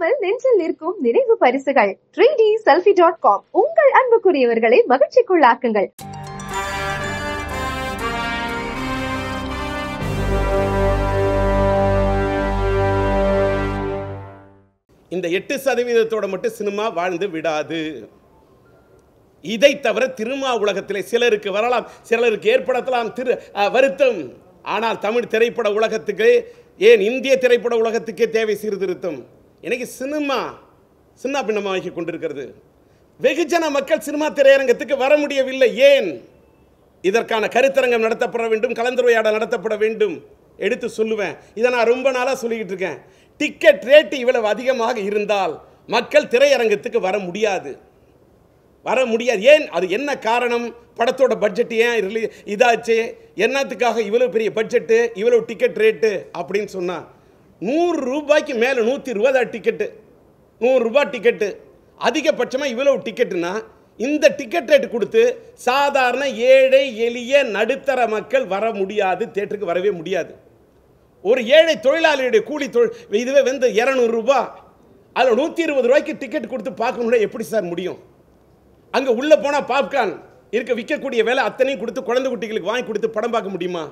மறக்காமல் நெஞ்சில் நிற்கும் நினைவு பரிசுகள். Three D selfie dot com உங்கள் அன்புக்குரியவர்களை மகிழ்ச்சிக்குள்ளாக்குங்கள். இந்த எட்டு சதவீதத்தோட மட்டும் சினிமா வாழ்ந்து விடாது. இதை தவிர திருமா உலகத்திலே சிலருக்கு வரலாம் சிலருக்கு ஏற்படுத்தலாம் திரு வருத்தம். ஆனால் தமிழ் திரைப்பட உலகத்துக்கு ஏன் இந்திய திரைப்பட உலகத்துக்கே தேவை சீர்திருத்தம்? இன்னைக்கு சினிமா சின்ன பின்னமாகி கொண்டிருக்கிறது. வெகுஜன மக்கள் சினிமா திரையரங்கத்துக்கு வர முடியவில்லை. ஏன்? இதற்கான கருத்தரங்கம் நடத்தப்பட வேண்டும் கலந்துரையாடல் நடத்தப்பட வேண்டும். எடுத்து சொல்லுவேன். இதை நான் ரொம்ப நாளாக சொல்லிக்கிட்டு இருக்கேன். டிக்கெட் ரேட்டு இவ்வளவு அதிகமாக இருந்தால் மக்கள் திரையரங்கத்துக்கு வர முடியாது. வர முடியாது. ஏன்? அது என்ன காரணம்? படத்தோட பட்ஜெட் ஏன் ரிலீ இதாச்சு? என்னத்துக்காக இவ்வளோ பெரிய பட்ஜெட்டு இவ்வளோ டிக்கெட் ரேட்டு அப்படின்னு சொன்னால் நூறு ரூபாய்க்கு மேலே நூற்றி இருபது தான் டிக்கெட்டு நூறுரூபா டிக்கெட்டு அதிகபட்சமாக இவ்வளவு டிக்கெட்டுனா இந்த டிக்கெட் ரேட் கொடுத்து சாதாரண ஏழை எளிய நடுத்தர மக்கள் வர முடியாது தேட்டருக்கு வரவே முடியாது. ஒரு ஏழை தொழிலாளியுடைய கூலி தொழில் இதுவே வந்து இரநூறுபா அதில் நூற்றி இருபது ரூபாய்க்கு டிக்கெட் கொடுத்து பார்க்கணுன்னா எப்படி சார் முடியும்? அங்கே உள்ளே போனால் பாப்கார்ன் இருக்க விற்கக்கூடிய வேலை அத்தனையும் கொடுத்து குழந்தை குட்டிகளுக்கு வாங்கி கொடுத்து படம் பார்க்க முடியுமா?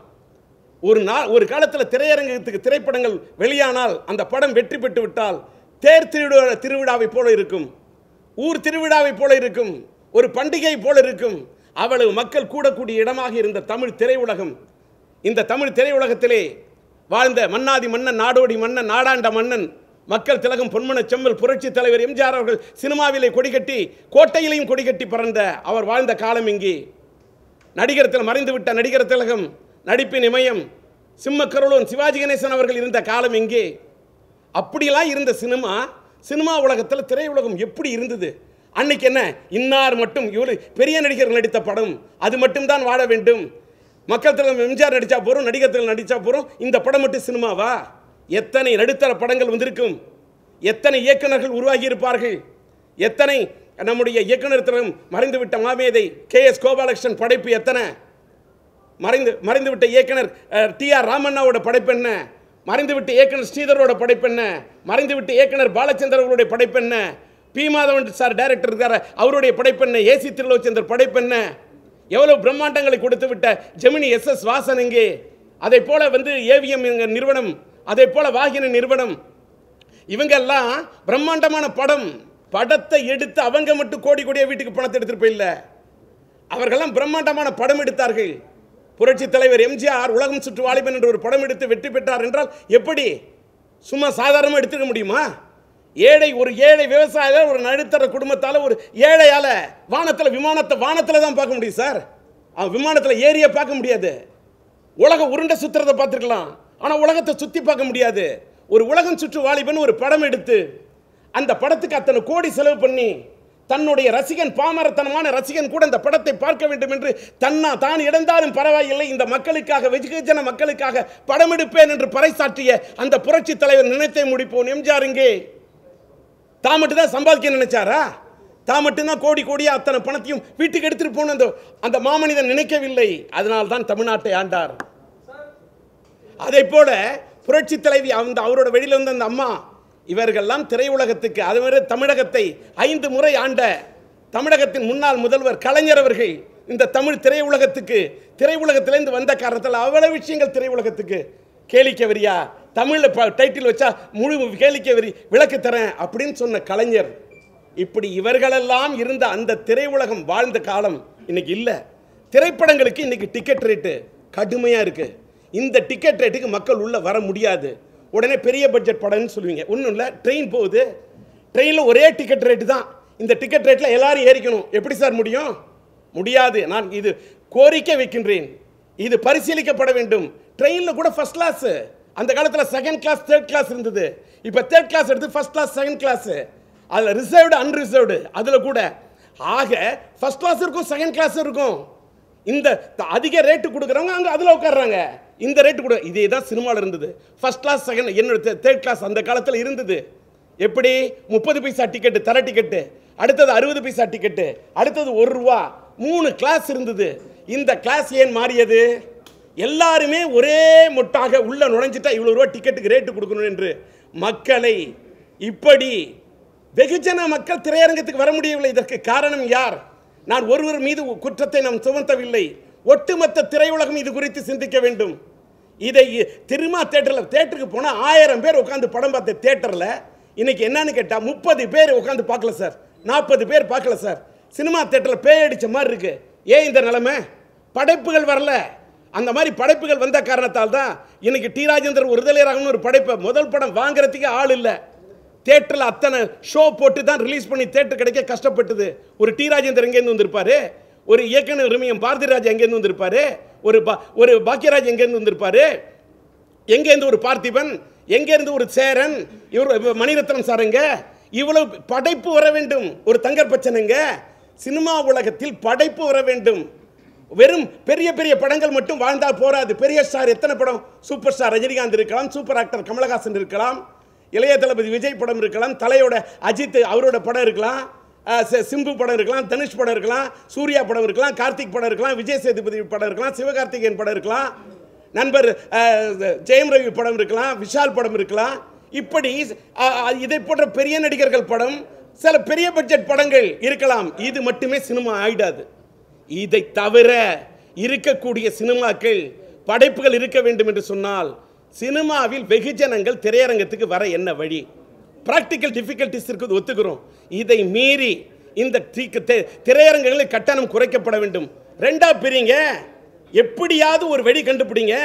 ஒரு நாள் ஒரு காலத்தில் திரையரங்கத்துக்கு திரைப்படங்கள் வெளியானால் அந்த படம் வெற்றி பெற்று விட்டால் தேர் திருவிழா திருவிழாவை போல இருக்கும். ஊர் திருவிழாவை போல இருக்கும். ஒரு பண்டிகை போல இருக்கும். அவ்வளவு மக்கள் கூடக்கூடிய இடமாக இருந்த தமிழ் திரையுலகம். இந்த தமிழ் திரையுலகத்திலே வாழ்ந்த மன்னாதி மன்னன் நாடோடி மன்னன் நாடாண்ட மன்னன் மக்கள் திலகம் பொன்மன செம்மல் புரட்சி தலைவர் எம்ஜிஆர் அவர்கள் சினிமாவிலே கொடிகட்டி கோட்டையிலையும் கொடிகட்டி பறந்த அவர் வாழ்ந்த காலம் இங்கே. நடிகரத்தில் மறைந்துவிட்ட நடிகர் திலகம் நடிப்பின் இமயம் சிம்மக்கருளூன் சிவாஜி கணேசன் அவர்கள் இருந்த காலம் எங்கே? அப்படிலாம் இருந்த சினிமா சினிமா உலகத்தில் திரையுலகம் எப்படி இருந்தது? அன்னைக்கு என்ன? இன்னார் மட்டும் இவர் பெரிய நடிகர்கள் நடித்த படம் அது மட்டும்தான் வாழ வேண்டும். மக்கள் திலகம் எம்ஜிஆர் நடித்தா போகிறோம் நடிகர் நடித்தா போகிறோம் இந்த படம் மட்டும் சினிமாவா? எத்தனை நடுத்தர படங்கள் வந்திருக்கும்? எத்தனை இயக்குனர்கள் உருவாகி இருப்பார்கள் எத்தனை நம்முடைய இயக்குனர் திறம் மறைந்துவிட்ட மாமேதை கே எஸ் கோபாலகிருஷ்ணன் படைப்பு எத்தனை? மறைந்து மறைந்துவிட்ட இயக்குனர் டி ஆர் ராமண்ணாவோட படைப்பு என்ன? மறைந்துவிட்ட இயக்குனர் ஸ்ரீதரோட படைப்பு என்ன? மறைந்துவிட்ட இயக்குனர் பாலச்சந்தர் அவர்களுடைய படைப்பு என்ன? பி. மாதவன் சார் டைரக்டர் இருக்கார்? அவருடைய படைப்பு என்ன? ஏசி திருலோச்சந்தர் படைப்பு என்ன? பிரம்மாண்டங்களை கொடுத்து விட்ட ஜெமினி எஸ். எஸ். வாசன் இங்கே? அதை போல வந்து ஏவிஎம் நிறுவனம் அதை போல வாகின நிறுவனம். இவங்கெல்லாம் பிரம்மாண்டமான படம். படத்தை எடுத்து அவங்க மட்டும் கோடி கோடியாக வீட்டுக்கு பணத்தை எடுத்துகிட்டு போயில்ல. அவர்களெல்லாம் பிரம்மாண்டமான படம் எடுத்தார்கள். புரட்சி தலைவர் எம்ஜிஆர் உலகம் சுற்று வாலிபன் என்ற ஒரு படம் எடுத்து வெற்றி பெற்றார் என்றால் எப்படி? சும்மா சாதாரணமாக எடுத்துக்க முடியுமா? ஏழை ஒரு ஏழை விவசாயில ஒரு நடுத்தர குடும்பத்தால் ஒரு ஏழையால் வானத்தில் விமானத்தை வானத்தில் தான் பார்க்க முடியும் சார். அவன் விமானத்தில் ஏறிய பார்க்க முடியாது. உலக உருண்டை சுத்துறதை பார்த்துருக்கலாம். ஆனால் உலகத்தை சுற்றி பார்க்க முடியாது. ஒரு உலகம் சுற்று வாலிபன் ஒரு படம் எடுத்து அந்த படத்துக்கு அத்தனை கோடி செலவு பண்ணி தன்னுடைய ரசிகன் பாமரத்தனமான ரசிகன் கூட இந்த படத்தை பார்க்க வேண்டும் என்று தன்னா தான் இழந்தாலும் பரவாயில்லை. இந்த மக்களுக்காக வெகுஜன மக்களுக்காக படம் எடுப்பேன் என்று பறைசாற்றிய அந்த புரட்சி தலைவர் நினைத்தே முடிப்போம். எம்ஜிஆர் இங்கே. தான் மட்டும்தான் சம்பாதிக்க நினைச்சாரா? தான் மட்டும்தான் கோடி கோடியா அத்தனை பணத்தையும் வீட்டுக்கு எடுத்துட்டு போன அந்த அந்த மாமனிதன் நினைக்கவில்லை. அதனால் தான் தமிழ்நாட்டை ஆண்டார். அதை போல புரட்சி தலைவி அந்த அவரோட வெளியில் வந்த அந்த அம்மா இவர்கள்லாம் திரையுலகத்துக்கு அது மாதிரி தமிழகத்தை ஐந்து முறை ஆண்ட தமிழகத்தின் முன்னாள் முதல்வர் கலைஞர் அவர்கள் இந்த தமிழ் திரையுலகத்துக்கு திரையுலகத்திலேருந்து வந்த காரணத்தில் அவ்வளவு விஷயங்கள் திரையுலகத்துக்கு. கேளிக்க வரியா தமிழில் டைட்டில் வச்சா முழு கேளிக்க வரி விளக்கு தரேன் அப்படின்னு சொன்ன கலைஞர். இப்படி இவர்களெல்லாம் இருந்த அந்த திரையுலகம் வாழ்ந்த காலம் இன்னைக்கு இல்லை. திரைப்படங்களுக்கு இன்னைக்கு டிக்கெட் ரேட்டு கடுமையாக இருக்குது இந்த டிக்கெட் ரேட்டுக்கு மக்கள் உள்ளே வர முடியாது. உடனே பெரிய பட்ஜெட் படம்னு சொல்லுவீங்க. ஒன்றும் இல்லை ட்ரெயின் போகுது. ட்ரெயினில் ஒரே டிக்கெட் ரேட்டு தான். இந்த டிக்கெட் ரேட்டில் எல்லாரும் ஏறிக்கணும். எப்படி சார் முடியும்? முடியாது. நான் இது கோரிக்கை வைக்கின்றேன். இது பரிசீலிக்கப்பட வேண்டும். ட்ரெயினில் கூட ஃபர்ஸ்ட் கிளாஸு அந்த காலத்தில் செகண்ட் கிளாஸ் தேர்ட் கிளாஸ் இருந்தது. இப்போ தேர்ட் கிளாஸ் எடுத்து ஃபர்ஸ்ட் கிளாஸ் செகண்ட் கிளாஸு அதில் ரிசர்வ்டு அன்ரிசர்வ்டு அதில் கூட. ஆக ஃபர்ஸ்ட் கிளாஸ் இருக்கும் செகண்ட் கிளாஸ் இருக்கும். இந்த த- அதிக ரேட்டு கொடுக்குறவங்க அங்கே அதில் உட்காடுறாங்க இந்த ரேட்டு கொடு இதே தான் சினிமாவில் இருந்தது. ஃபஸ்ட் கிளாஸ் செகண்ட் என்னோட தேர்ட் கிளாஸ் அந்த காலத்தில் இருந்தது. எப்படி? முப்பது பைசா டிக்கெட்டு தர டிக்கெட்டு அடுத்தது அறுபது பைசா டிக்கெட்டு அடுத்தது ஒரு ரூபா. மூணு கிளாஸ் இருந்தது. இந்த கிளாஸ் ஏன் மாறியது? எல்லாருமே ஒரே மொட்டாக உள்ளே நுழைஞ்சிட்டா இவ்வளோ ரூபா டிக்கெட்டுக்கு ரேட்டு கொடுக்கணும் என்று மக்களை இப்படி வெகுஜன மக்கள் திரையரங்கத்துக்கு வர முடியவில்லை. இதற்கு காரணம் யார்? நான் ஒருவர் மீது குற்றத்தை நாம் சுமத்தவில்லை. ஒட்டுமொத்த திரையுலகம் இது குறித்து சிந்திக்க வேண்டும். இதை திருமா தேட்டரில் தேட்டருக்கு போனால் ஆயிரம் பேர் உட்காந்து படம் பார்த்த தேட்டரில் இன்னைக்கு என்னன்னு கேட்டால் முப்பது பேர் உட்காந்து பார்க்கல சார். நாற்பது பேர் பார்க்கல சார். சினிமா தேட்டரில் பேய் அடித்த மாதிரி இருக்கு. ஏன் இந்த நிலைமை? படைப்புகள் வரல. அந்த மாதிரி படைப்புகள் வந்த காரணத்தால் தான் இன்னைக்கு டி. ராஜேந்தர் ஒருதலை ராகம்னு ஒரு படைப்பை முதல் படம் வாங்குறதுக்கே ஆள் இல்லை. தேட்டரில் அத்தனை ஷோ போட்டு தான் ரிலீஸ் பண்ணி தேட்டர் கிடைக்க கஷ்டப்பட்டது. ஒரு டி ராஜேந்தர் எங்கேருந்து வந்திருப்பாரு? ஒரு இயக்குனர் உரிமையம் பாரதிராஜ் எங்கேருந்து வந்திருப்பாரு? ஒரு பா ஒரு பாக்கியராஜ் எங்கேருந்து வந்திருப்பாரு? எங்கேருந்து ஒரு பார்த்திபன்? எங்கேருந்து ஒரு சேரன்? இவர் மணிரத்னம் சாருங்க இவ்வளவு படைப்பு வர வேண்டும். ஒரு தங்கர் பச்சனுங்க சினிமா உலகத்தில் படைப்பு வர வேண்டும். வெறும் பெரிய பெரிய படங்கள் மட்டும் வாழ்ந்தால் போராது. பெரிய ஸ்டார் எத்தனை படம்? சூப்பர் ஸ்டார் ரஜினிகாந்த் இருக்கலாம் சூப்பர் ஆக்டர் கமலஹாசன் இருக்கலாம். இளைய தளபதி விஜய் படம் இருக்கலாம் தலையோட அஜித் அவரோட படம் இருக்கலாம் சிம்பு படம் இருக்கலாம் தனுஷ் படம் இருக்கலாம் சூர்யா படம் இருக்கலாம் கார்த்திக் படம் இருக்கலாம் விஜய் சேதுபதி படம் இருக்கலாம் சிவகார்த்திகேயன் படம் இருக்கலாம் நண்பர் ஜெயம் ரவி படம் இருக்கலாம் விஷால் படம் இருக்கலாம். இப்படி இதை போன்ற பெரிய நடிகர்கள் படம் சில பெரிய பட்ஜெட் படங்கள் இருக்கலாம். இது மட்டுமே சினிமா ஆயிடாது. இதை தவிர இருக்கக்கூடிய சினிமாக்கள் படைப்புகள் இருக்க வேண்டும் என்று சொன்னால் சினிமாவில் வெகுஜனங்கள் திரையரங்கத்துக்கு வர என்ன வழி? ப்ராக்டிக்கல் டிஃபிகல்ட்டிஸ் இருக்குது ஒத்துக்கிறோம். இதை மீறி இந்த திரையரங்குகளில் கட்டணம் குறைக்கப்பட வேண்டும். ரெண்டா பிரிங்க. எப்படியாவது ஒரு வழி கண்டுபிடிங்க.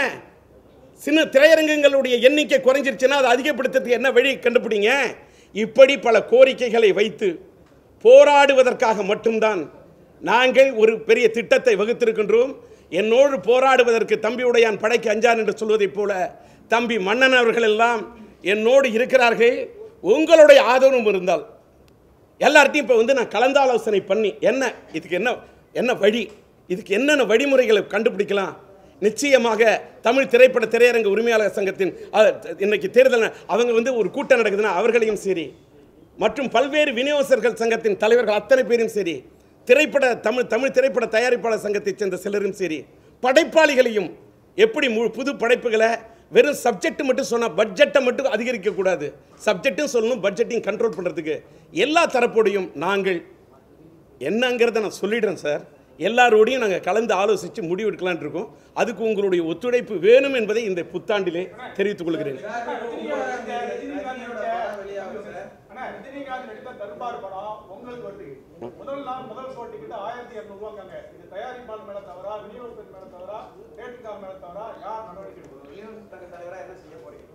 சின்ன திரையரங்குகளுடைய எண்ணிக்கை குறைஞ்சிருச்சுன்னா அதை அதிகப்படுத்துறதுக்கு என்ன வழி கண்டுபிடிங்க? இப்படி பல கோரிக்கைகளை வைத்து போராடுவதற்காக மட்டும்தான் நாங்கள் ஒரு பெரிய திட்டத்தை வகுத்திருக்கின்றோம். என்னோடு போராடுவதற்கு தம்பியுடையான் படைக்கு அஞ்சான் என்று சொல்வதைப் போல தம்பி மன்னன் அவர்கள் எல்லாம் என்னோடு இருக்கிறார்கள். உங்களுடைய ஆதரவும் இருந்தால். எல்லார்ட்டையும் இப்போ வந்து நான் கலந்தாலோசனை பண்ணி என்ன இதுக்கு என்ன என்ன வழி இதுக்கு என்னென்ன வழிமுறைகளை கண்டுபிடிக்கலாம்? நிச்சயமாக தமிழ் திரைப்பட திரையரங்க உரிமையாளர் சங்கத்தின் இன்னைக்கு தேர்தல் அவங்க வந்து ஒரு கூட்டம் நடக்குதுன்னா அவர்களையும் சரி. மற்றும் பல்வேறு விநியோகஸ்தர்கள் சங்கத்தின் தலைவர்கள் அத்தனை பேரும் சரி. திரைப்பட தமிழ் தமிழ் திரைப்பட தயாரிப்பாளர் சங்கத்தைச் சேர்ந்த சிலரும் சரி. படைப்பாளிகளையும் எப்படி முழு புது படைப்புகளை வெறும் சப்ஜெக்ட் மட்டும் சொன்னால் பட்ஜெட்டை மட்டும் அதிகரிக்கக்கூடாது சப்ஜெக்ட்டும் சொல்லணும் பட்ஜெட்டையும் கண்ட்ரோல் பண்ணுறதுக்கு எல்லா தரப்போடையும் நாங்கள் என்னங்கிறத நான் சொல்லிடுறேன் சார் எல்லாரோடையும் நாங்கள் கலந்து ஆலோசித்து முடிவெடுக்கலாம்னு இருக்கோம். அதுக்கு உங்களுடைய ஒத்துழைப்பு வேணும் என்பதை இந்த புத்தாண்டிலே தெரிவித்துக் கொள்கிறேன். ஆனா ரஜினிகாந்த் நடித்த தர்பார் படம் உங்களுக்கு வருது முதல் நாள் முதல் ஷோ டிக்கெட் ஆயிரத்தி இருநூறு ரூபாங்க இது தயாரிப்பாளர் மேல தவறா விநியோகஸ்தர் மேல தவறா தேட்டருக்கார் மேல தவறா யார் நடவடிக்கை எடுக்கணும் விநியோகஸ்தர் தலைவரா என்ன செய்ய போறீங்க?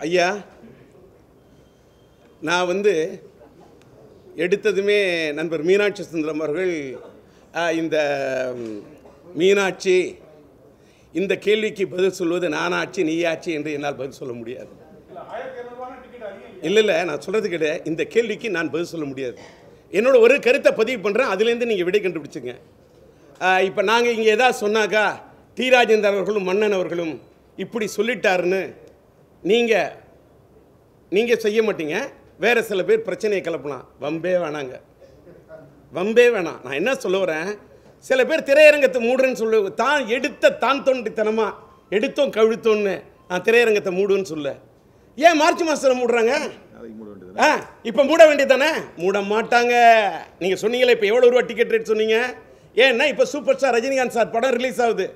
ஐயா நான் வந்து எடுத்ததுமே நண்பர் மீனாட்சி சுந்தரம் அவர்கள் இந்த மீனாட்சி இந்த கேள்விக்கு பதில் சொல்வது நானாச்சு நீயாச்சு என்று என்னால் பதில் சொல்ல முடியாது. இல்லை இல்லை நான் சொல்கிறது கிடையாது இந்த கேள்விக்கு நான் பதில் சொல்ல முடியாது. என்னோட ஒரு கருத்தை பதிவு பண்ணுறேன் அதுலேருந்து நீங்கள் விடை கண்டுபிடிச்சிங்க. இப்போ நாங்கள் இங்கே எதாவது சொன்னாக்கா டி. ராஜேந்தர் அவர்களும் மன்னன் அவர்களும் இப்படி சொல்லிட்டாருன்னு நீங்கள் நீங்கள் செய்ய மாட்டீங்க. வேறு சில பேர் பிரச்சனையை கிளப்பலாம். வம்பே வேணாங்க. வம்பே வேணாம். நான் என்ன சொல்ல வரேன்? சில பேர் திரையரங்கத்தை மூடுறேன்னு சொல்லு தான் எடுத்த தான் தோண்டித்தனமா எடுத்தோம் கழுத்தோன்னு நான் திரையரங்கத்தை மூடுன்னு சொல்ல. ஏன் மார்ச் மாதத்தில் மூடுறாங்க? ஆ இப்போ மூட வேண்டியதானே மூட மாட்டாங்க. நீங்கள் சொன்னீங்களே இப்போ எவ்வளோ ரூபா டிக்கெட் ரேட் சொன்னீங்க? ஏன்னா இப்போ சூப்பர் ஸ்டார் ரஜினிகாந்த் சார் படம் ரிலீஸ் ஆகுது.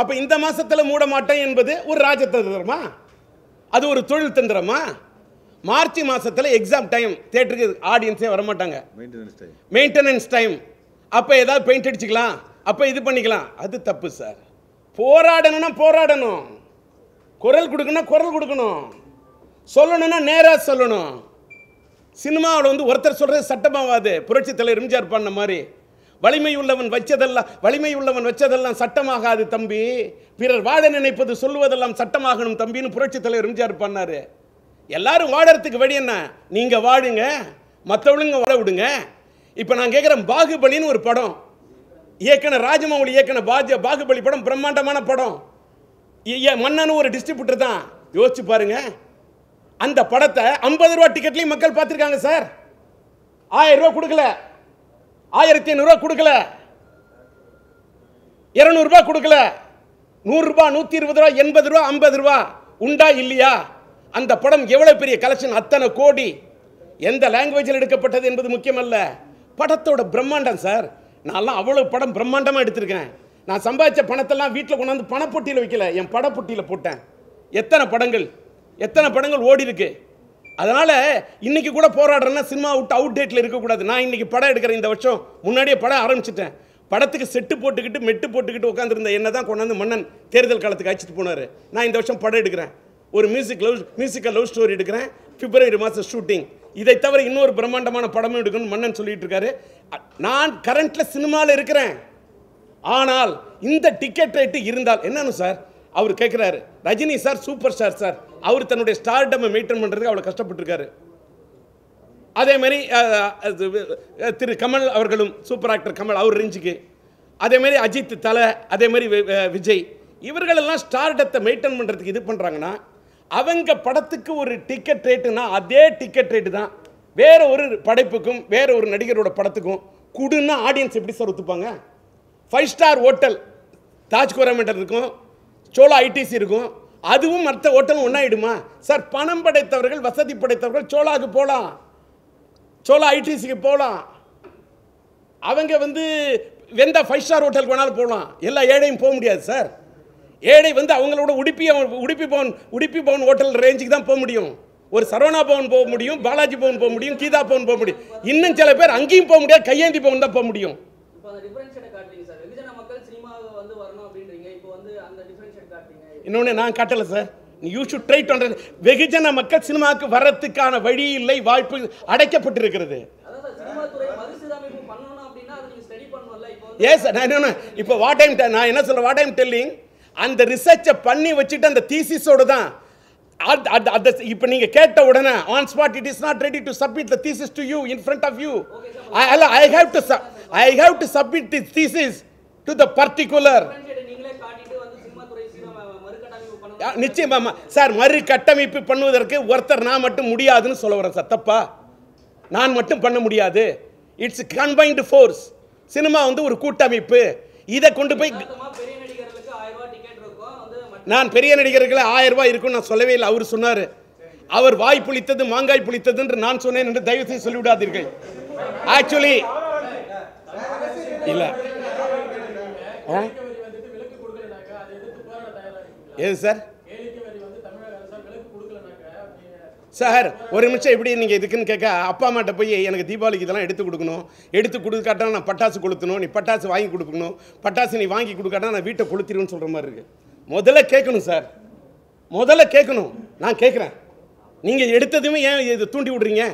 அப்போ இந்த மாசத்தில் மூட மாட்டேன் என்பது ஒரு ராஜதந்திரமா? அது ஒரு தொழில் தந்திரமா? மார்ச் மாசத்துல எக்ஸாம் டைம் தேட்டருக்கு ஆடியன்ஸே வரமாட்டாங்க. மெயின்டெனன்ஸ் டைம் மெயின்டெனன்ஸ் டைம் அப்போ ஏதாவது பெயிண்ட் அடிச்சுக்கலாம். அப்போ இது பண்ணிக்கலாம். அது தப்பு சார் போராடணும்னா போராடணும். குரல் கொடுக்கணும்னா குரல் கொடுக்கணும். சொல்லணும்னா நேராக சொல்லணும். சினிமாவில் வந்து ஒருத்தர் சொல்கிறது சட்டமாகாது புரட்சி தலைவர் எம்ஜிஆர் பண்ண மாதிரி. வலிமை உள்ளவன் வச்சதெல்லாம் வலிமை உள்ளவன் வச்சதெல்லாம் சட்டமாகாது தம்பி. பிறர் வாழ நினைப்பது சொல்லுவதெல்லாம் சட்டமாகணும் தம்பின்னு புரட்சி தலைவர் எம்ஜிஆர் பண்ணார். எல்லாரும் வாழறதுக்கு வழி என்ன? நீங்கள் வாழுங்க. மற்றவளுங்க வாழ விடுங்க. இப்போ நான் கேட்குறேன் பாகுபலின்னு ஒரு படம். இயக்கின ராஜமௌலி இயக்குன பாஜ பாகுபலி படம் பிரம்மாண்டமான படம். இ- ஒரு டிஸ்ட்ரிபியூட்டர் தான். யோசிச்சு பாருங்க. அந்த படத்தை ஐம்பது ரூபா டிக்கெட்லையும் மக்கள் பார்த்துருக்காங்க சார். ஆயிரம் ரூபா கொடுக்கல. ஆயிரத்தி ஐநூறுரூவா கொடுக்கல. இரநூறுபா கொடுக்கல. நூறுரூபா நூற்றி இருபது ரூபா எண்பது ரூபா ஐம்பது ரூபா. உண்டா இல்லையா? அந்த படம் எவ்வளோ பெரிய கலெக்ஷன் அத்தனை கோடி. எந்த லாங்குவேஜில் எடுக்கப்பட்டது என்பது முக்கியமல்ல. படத்தோட பிரம்மாண்டம் சார். நான்லாம் அவ்வளோ படம் பிரம்மாண்டமாக எடுத்திருக்கேன். நான் சம்பாதிச்ச பணத்தெல்லாம் வீட்டில் கொண்டாந்து பணப்பொட்டியில் வைக்கல. என் படப்பொட்டியில் போட்டேன். எத்தனை படங்கள்? எத்தனை படங்கள் ஓடி இருக்கு? அதனால் இன்னைக்கு கூட போராடுறேன்னா சினிமா விட்டு அவுட் டேட்டில் இருக்கக்கூடாது. நான் இன்றைக்கி படம் எடுக்கிறேன் இந்த வருஷம் முன்னாடியே படம் ஆரம்பிச்சிட்டேன். படத்துக்கு செட்டு போட்டுக்கிட்டு மெட்டு போட்டுக்கிட்டு உட்காந்துருந்த என்ன தான் கொண்டாந்து மன்னன் தேர்தல் காலத்துக்கு அழைச்சிட்டு போனார். நான் இந்த வருஷம் படம் எடுக்கிறேன். ஒரு music love musical love story எடுக்கிறேன். பிப்ரவரி மாதம் ஷூட்டிங் இதை தவிர இன்னொரு பிரம்மாண்டமான படமும் எடுக்கணும்னு மன்னன் சொல்லிட்டு இருக்காரு. நான் கரண்ட்ல சினிமாவில் இருக்கிறேன். ஆனால் இந்த டிக்கெட் ரேட்டு இருந்தால் என்னன்னு சார் அவர் கேட்குறாரு Rajini sir super star sir அவர் தன்னுடைய ஸ்டார்டம் மெயின்டைன் பண்ணுறதுக்கு அவ்வளோ கஷ்டப்பட்டுருக்காரு. அதே மாதிரி அது, திரு கமல் அவர்களும் சூப்பர் ஆக்டர் கமல் அவர் ரேஞ்சுக்கு. அதே மாதிரி அஜித் தலை அதே மாதிரி வி- விஜய். இவர்களெல்லாம் ஸ்டார்டத்தை மெயின்டைன் பண்ணுறதுக்கு இது பண்ணுறாங்கன்னா அவங்க படத்துக்கு ஒரு டிக்கெட் ரேட்டுனா அதே டிக்கெட் ரேட்டு தான் வேற ஒரு படைப்புக்கும் வேற ஒரு நடிகரோட படத்துக்கும் குடுன்னா ஆடியன்ஸ் எப்படி sir ஒத்துப்பாங்க? Five star hotel Taj Coromandel இருக்கும் சோலா ஐடிசி இருக்கும் அதுவும் மற்ற ஹோட்டலும் ஒன்றாயிடுமா சார் பணம் படைத்தவர்கள் வசதி படைத்தவர்கள் சோலாவுக்கு போகலாம் சோலா ஐடிசிக்கு போகலாம் அவங்க வந்து எந்த ஃபைவ் ஸ்டார் ஹோட்டலுக்கு வேணாலும் போகலாம் எல்லா ஏழையும் போக முடியாது சார் ஏழை வந்து அவங்களோட உடுப்பி உடுப்பி பவன் உடுப்பி பவன் ஹோட்டல் ரேஞ்சுக்கு தான் போக முடியும். ஒரு சரவணா பவன் போக முடியும் பாலாஜி பவன் போக முடியும் கீதா பவன் போக முடியும். இன்னும் சில பேர் அங்கேயும் போக முடியாது கையேந்தி பவன் தான் போக முடியும். இன்னொன்று நான் காட்டலை sir you should try to வெகுஜன மக்கள் சினிமாவுக்கு வர்றதுக்கான வழி இல்லை வாய்ப்பு அடைக்கப்பட்டிருக்கிறது. எஸ் நான் இப்போ வாட் டைம் நான் என்ன சொல்ல வாட் டைம் டெல்லிங் அந்த ரிசர்ச்சை பண்ணி வச்சுட்டு அந்த தீசிஸோட தான் இப்போ நீங்கள் கேட்ட உடனே on spot it is not ready to submit the thesis to you in front of you I have to I have to submit the thesis to the particular differentiate நீங்களே காட்டிட்டு வந்து சினிமா துறை சீரம மறுகட்டமைப்பு பண்ணணும் நிச்சயமா சார் மறு கட்டமைப்பு பண்ணுவதற்கு ஒருத்தர் நான் மட்டும் முடியாதுன்னு சொல்ல வரேன் சார். தப்பா? நான் மட்டும் பண்ண முடியாது. இட்ஸ் கம்பைன்டு ஃபோர்ஸ் சினிமா வந்து ஒரு கூட்டமைப்பு. இதை கொண்டு போய் யதார்த்தமா பெரிய நடிகர்களுக்கு ஆயிரம் ரூபாய் டிக்கெட் இருக்கும் வந்து மற்ற நான் பெரிய நடிகர்களை ஆயிரம் ரூபாய் இருக்குன்னு நான் சொல்லவே இல்லை. அவர் சொன்னார் அவர் வாய் புளித்தது மாங்காய் புளித்தது என்று நான் சொன்னேன் என்று தயவு செய்து சொல்லிவிடாதீர்கள். ஆக்சுவலி இல்ல. ஆ? எது சார்? சார் ஒரு நிமிஷம் எப்படி நீங்கள் இதுக்குன்னு கேட்க அப்பா அம்மாட்ட போய் எனக்கு தீபாவளிக்கு இதெல்லாம் எடுத்து கொடுக்கணும். எடுத்து கொடுக்காட்டா நான் பட்டாசு கொளுத்தணும். நீ பட்டாசு வாங்கி கொடுக்கணும். பட்டாசு நீ வாங்கி கொடுக்காட்டா நான் வீட்டை கொளுத்திடுவேன்னு சொல்கிற மாதிரி இருக்கு. முதல்ல கேட்கணும் சார். முதல்ல கேட்கணும். நான் கேட்குறேன். நீங்கள் எடுத்ததுமே ஏன் இது தூண்டி விடுறீங்க?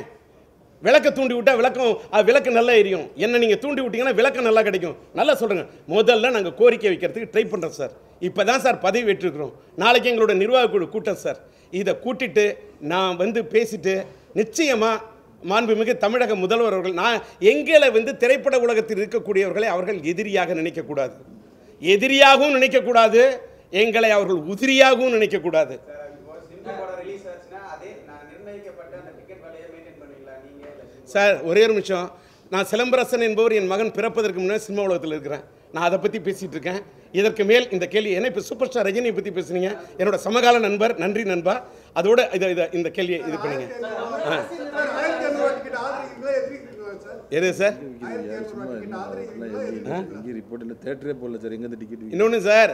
விளக்க தூண்டி விட்டால் விளக்கம் விளக்கு நல்லா எரியும். என்ன நீங்கள் தூண்டி விட்டீங்கன்னா விளக்கம் நல்லா கிடைக்கும். நல்லா சொல்லுங்கள் முதல்ல நாங்கள் கோரிக்கை வைக்கிறதுக்கு ட்ரை பண்ணுறோம் சார். இப்போ தான் சார் பதவி வெற்றிருக்கிறோம் நாளைக்கு எங்களோட நிர்வாக குழு கூட்டம் சார். இதை கூட்டிட்டு நான் வந்து பேசிட்டு நிச்சயமாக மாண்புமிகு தமிழக முதல்வர் அவர்கள் நான் எங்களை வந்து திரைப்பட உலகத்தில் இருக்கக்கூடியவர்களை அவர்கள் எதிரியாக நினைக்கக்கூடாது. எதிரியாகவும் நினைக்கக்கூடாது. எங்களை அவர்கள் உதிரியாகவும் நினைக்கக்கூடாது சார் ஒரே ஒரு நிமிஷம். நான் சிலம்பரசன் என்பவர் என் மகன் பிறப்பதற்கு முன்னாடி சினிமா உலகத்தில் இருக்கிறேன். நான் அதை பற்றி பேசிகிட்டு இருக்கேன். இதற்கு மேல் இந்த கேள்வி என்ன இப்போ சூப்பர் ஸ்டார் ரஜினியை பற்றி பேசுனீங்க. என்னோட சமகால நண்பர் நன்றி நண்பா. அதோட இதை இதை இந்த கேள்வியை இது பண்ணுங்க ஆ. ஆயிரத்தி இரநூறுவா டிக்கெட் ஆதரிக்கிறீங்களா எதிர்க்கிறீங்களா சார் எது சார் ஆயிரத்தி இரநூறுவா டிக்கெட் ஆதரிக்கிறீங்களா எதிர்க்கிறீங்களா இங்கே ரிப்போர்ட் இல்லை தேட்டரே போடல சார் எங்க டிக்கெட் இன்னொன்னு சார்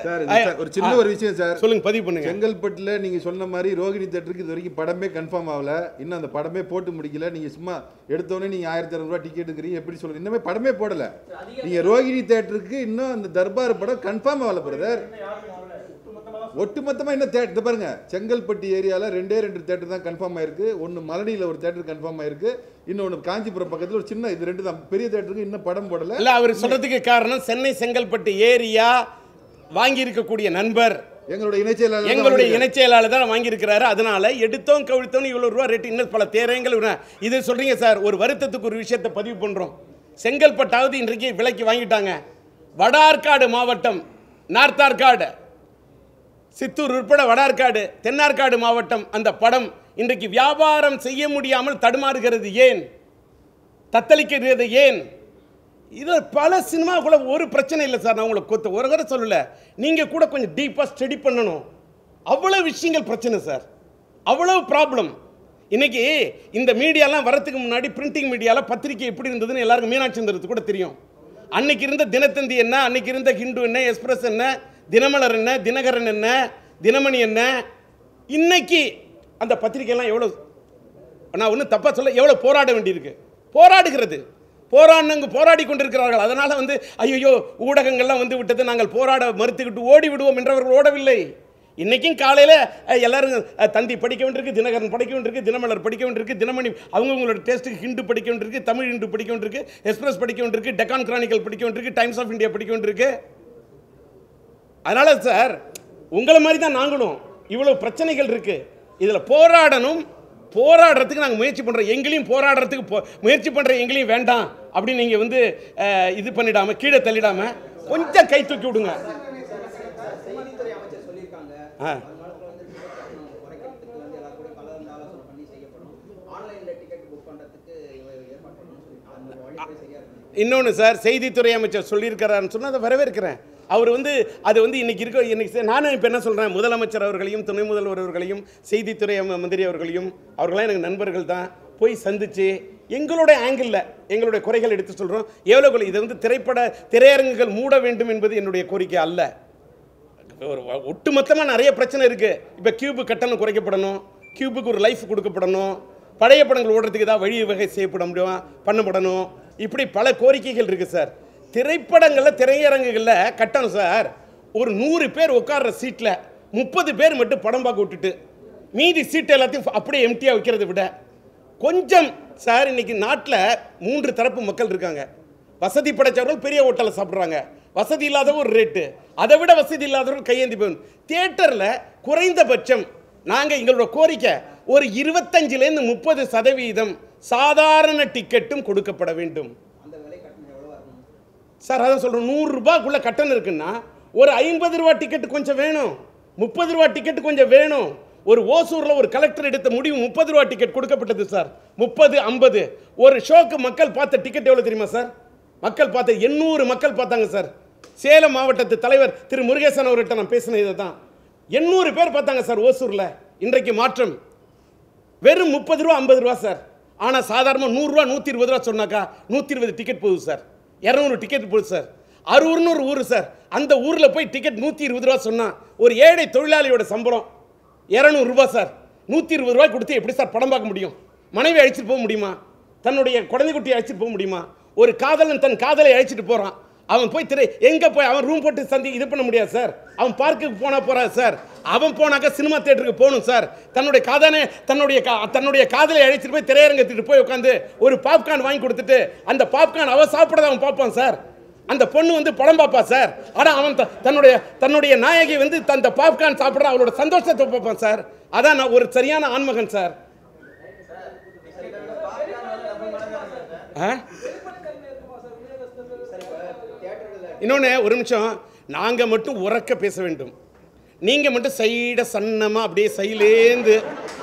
ஒரு சின்ன ஒரு விஷயம் சார். சொல்லுங்க பதிவு பண்ணுங்க. செங்கல்பட்டுல நீங்க சொன்ன மாதிரி ரோகிணி தேட்டருக்கு இது வரைக்கும் படமே கன்ஃபார்ம் ஆகல. இன்னும் அந்த படமே போட்டு முடிக்கல. நீங்க சும்மா எடுத்தோடனே நீங்க ஆயிரத்தி இரநூறுவா டிக்கெட் எடுக்கிறீங்க எப்படி சொல்லுங்க இன்னுமே படமே போடல. நீங்க ரோகிணி தேட்டருக்கு இன்னும் அந்த தர்பார் படம் கன்ஃபார்ம் ஆகல பிரதர் ஒட்டுமொத்தமா என்ன தேட்டர் இது பாருங்க செங்கல்பட்டு ஏரியால ரெண்டே ரெண்டு தேட்டர் தான் கன்ஃபார்ம் ஆயிருக்கு. ஒன்னு மலடியில ஒரு தேட்டர் கன்ஃபார்ம் ஆயிருக்கு. இன்னொன்னு காஞ்சிபுரம் பக்கத்துல ஒரு சின்ன இது ரெண்டு தான். பெரிய தேட்டருக்கு இன்னும் படம் போடல. இல்ல அவர் சொல்றதுக்கு காரணம் சென்னை செங்கல்பட்டு ஏரியா வாங்கி இருக்கக்கூடிய நண்பர். எங்களுடைய இணைச் செயலாளர் தான் எங்களுடைய வாங்கியிருக்காரு. இணைச் செயலாளர் தான் வாங்கியிருக்கிறாரு. அதனால எடுத்தோம் கவிழ்த்தோம் இவ்வளவு ரூபா ரேட்டு இன்னும் பல தேரங்கள் இது சொல்றீங்க சார் ஒரு வருத்தத்துக்கு ஒரு விஷயத்தை பதிவு பண்றோம். செங்கல்பட்டாவது இன்றைக்கு விலைக்கு வாங்கிட்டாங்க. வட ஆற்காடு மாவட்டம் நார்த் ஆற்காடு சித்தூர் உட்பட வடார்காடு தென்னார்காடு மாவட்டம் அந்த படம் இன்றைக்கு வியாபாரம் செய்ய முடியாமல் தடுமாறுகிறது ஏன்? தத்தளிக்கிறது ஏன்? இது பல சினிமாக்குள்ள ஒரு பிரச்சனை இல்லை சார் நான் உங்களை கொத்த ஒரு கரை சொல்லல. நீங்கள் கூட கொஞ்சம் டீப்பாக ஸ்டடி பண்ணணும். அவ்வளோ விஷயங்கள் பிரச்சனை சார். அவ்வளவு ப்ராப்ளம் இன்னைக்கு இந்த மீடியாலாம் வரதுக்கு முன்னாடி பிரிண்டிங் மீடியாவில் பத்திரிக்கை எப்படி இருந்ததுன்னு எல்லாருக்கும் மீனாட்சி சுந்தரத்துக்கு கூட தெரியும். அன்னைக்கு இருந்த தினத்தந்தி என்ன அன்னைக்கு இருந்த ஹிண்டு என்ன எக்ஸ்பிரஸ் என்ன தினமலர் என்ன தினகரன் என்ன தினமணி என்ன இன்னைக்கு அந்த பத்திரிக்கைலாம் எவ்வளோ நான் ஒன்றும் தப்பாக சொல்ல எவ்வளோ போராட வேண்டியிருக்கு. போராடுகிறது. போராடினங்க போராடி கொண்டிருக்கிறார்கள். அதனால் வந்து ஐயோ ஊடகங்கள்லாம் வந்து விட்டது நாங்கள் போராட மறுத்துக்கிட்டு ஓடி விடுவோம் என்றவர்கள் ஓடவில்லை. இன்றைக்கும் காலையில் எல்லாரும் தந்தி படிக்க வேண்டியிருக்கு தினகரன் படிக்க வேண்டியிருக்கு தினமலர் படிக்க வேண்டியிருக்கு தினமணி அவங்கவுங்களோட டேஸ்ட்டுக்கு ஹிண்டு படிக்க வேண்டியிருக்கு தமிழ் ஹிண்டு படிக்க வேண்டியிருக்கு எக்ஸ்பிரஸ் படிக்க வேண்டியிருக்கு டெக்கான் கிரானிக்கல் படிக்க வேண்டியிருக்கு டைம்ஸ் ஆஃப் இந்தியா படிக்க வேண்டியிருக்கு. அதனால் சார் உங்களை மாதிரி தான் நாங்களும் இவ்வளோ பிரச்சனைகள் இருக்குது இதில் போராடணும். போராடுறதுக்கு நாங்கள் முயற்சி பண்ணுறோம் எங்களையும் போராடுறதுக்கு போ முயற்சி பண்ணுற எங்களையும் வேண்டாம். அப்படின்னு நீங்கள் வந்து இது பண்ணிடாம கீழே தள்ளிடாமல் கொஞ்சம் கை தூக்கி விடுங்க. ஆ. இன்னொன்று சார் செய்தித்துறை அமைச்சர் சொல்லியிருக்கிறாருன்னு சொன்னால் அதை வரவேற்கிறேன். அவர் வந்து அது வந்து இன்னைக்கு இருக்க இன்னைக்கு நானும் இப்போ என்ன சொல்கிறேன் முதலமைச்சர் அவர்களையும் துணை முதல்வர் அவர்களையும் செய்தித்துறை மந்திரி அவர்களையும் அவர்களாம் எனக்கு நண்பர்கள் தான். போய் சந்தித்து எங்களுடைய ஆங்கிளில் எங்களுடைய குறைகள் எடுத்து சொல்கிறோம் எவ்வளோ குறை- இதை வந்து திரைப்பட திரையரங்குகள் மூட வேண்டும் என்பது என்னுடைய கோரிக்கை அல்ல. ஒரு ஒட்டுமொத்தமாக நிறைய பிரச்சனை இருக்குது இப்போ கியூபு கட்டணம் குறைக்கப்படணும். கியூபுக்கு ஒரு லைஃப் கொடுக்கப்படணும். பழைய படங்கள் ஓடுறதுக்கு ஏதாவது வழி வகை செய்யப்பட முடியும்? பண்ணப்படணும். இப்படி பல கோரிக்கைகள் இருக்குது சார் திரைப்படங்களில் திரையரங்குகளில் கட்டணம் சார். ஒரு நூறு பேர் உட்கார்ற சீட்டில் முப்பது பேர் மட்டும் படம் பார்க்க விட்டுட்டு மீதி சீட்டு எல்லாத்தையும் அப்படியே எம்டியாக வைக்கிறதை விட கொஞ்சம் சார் இன்னைக்கு நாட்டில் மூன்று தரப்பு மக்கள் இருக்காங்க. வசதி படைச்சவர்கள் பெரிய ஹோட்டலில் சாப்பிட்றாங்க. வசதி இல்லாதவங்க ஒரு ரேட்டு அதை விட வசதி இல்லாதவர்கள் கையேந்தி போகணும் தியேட்டரில் குறைந்தபட்சம் நாங்கள் எங்களோட கோரிக்கை ஒரு இருபத்தஞ்சிலேருந்து முப்பது சதவீதம் சாதாரண டிக்கெட்டும் கொடுக்கப்பட வேண்டும் அந்த விலை கட்டணம் எவ்வளவா இருக்கணும் சார் அதான் சொல்கிறோம் நூறுரூபாக்குள்ளே கட்டணம் இருக்குன்னா ஒரு ஐம்பது ரூபா டிக்கெட் கொஞ்சம் வேணும். முப்பது ரூபா டிக்கெட் கொஞ்சம் வேணும். ஒரு ஓசூரில் ஒரு கலெக்டர் எடுத்த முடிவு முப்பது ரூபா டிக்கெட் கொடுக்கப்பட்டது சார். முப்பது ஐம்பது. ஒரு ஷோக்கு மக்கள் பார்த்த டிக்கெட் எவ்வளோ தெரியுமா சார்? மக்கள் பார்த்த எண்ணூறு மக்கள் பார்த்தாங்க சார். சேலம் மாவட்டத்து தலைவர் திரு முருகேசன் அவர்கிட்ட நான் பேசின இதை தான் எண்ணூறு பேர் பார்த்தாங்க சார் ஓசூரில். இன்றைக்கு மாற்றம். வெறும் முப்பது ரூபா ஐம்பது ரூபா சார். ஆனால் சாதாரணமாக நூறுரூவா நூற்றி இருபது ரூபா சொன்னாக்கா நூற்றி இருபது டிக்கெட் போகுது சார். இரநூறு டிக்கெட் போடு சார் அரூர்னு ஒரு ஊர் சார் அந்த ஊரில் போய் டிக்கெட் நூற்றி இருபது ரூபா சொன்னால் ஒரு ஏழை தொழிலாளியோட சம்பளம் இரநூறுபா சார் நூற்றி இருபது ரூபாய் கொடுத்து எப்படி சார் படம் பார்க்க முடியும்? மனைவி அழைச்சிட்டு போக முடியுமா? தன்னுடைய குழந்தை குட்டியை அழைச்சிட்டு போக முடியுமா? ஒரு காதலன் தன் காதலை அழைச்சிட்டு போகிறான் அவன் போய் திரை எங்கே போய் அவன் ரூம் போட்டு சந்தி இது பண்ண முடியாது சார் அவன் பார்க்குக்கு போனால் போகிறா சார் அவன் போனாக்கா சினிமா தேட்டருக்கு போகணும் சார் தன்னுடைய காதனை தன்னுடைய கா- தன்னுடைய காதலை அழைச்சிட்டு போய் திரையரங்கத்துக்கு போய் உட்காந்து ஒரு பாப்கார்ன் வாங்கி கொடுத்துட்டு அந்த பாப்கார்ன் அவன் சாப்பிட்றத அவன் பார்ப்பான் சார் அந்த பொண்ணு வந்து படம் பார்ப்பா சார் ஆனால் அவன் த- தன்னுடைய தன்னுடைய நாயகி வந்து தந்த பாப்கார்ன் சாப்பிட்ற அவளோட சந்தோஷத்தை பார்ப்பான் சார் அதான் நான் ஒரு சரியான ஆண்மகன் சார் ஆ? இன்னொன்று ஒரு நிமிஷம். நாங்கள் மட்டும் உறக்க பேச வேண்டும். நீங்கள் மட்டும் சைட சன்னமாக அப்படியே சைலேந்து.